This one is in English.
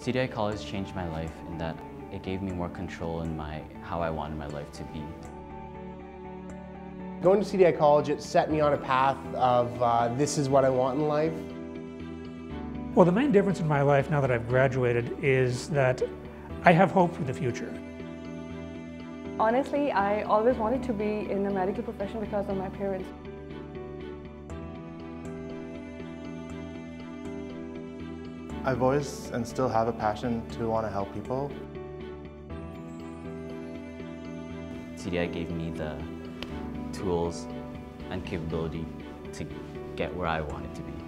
CDI College changed my life in that it gave me more control in my how I wanted my life to be. Going to CDI College, it set me on a path of uh, this is what I want in life. Well, the main difference in my life now that I've graduated is that I have hope for the future. Honestly, I always wanted to be in the medical profession because of my parents. I've always and still have a passion to want to help people. CDI gave me the tools and capability to get where I wanted to be.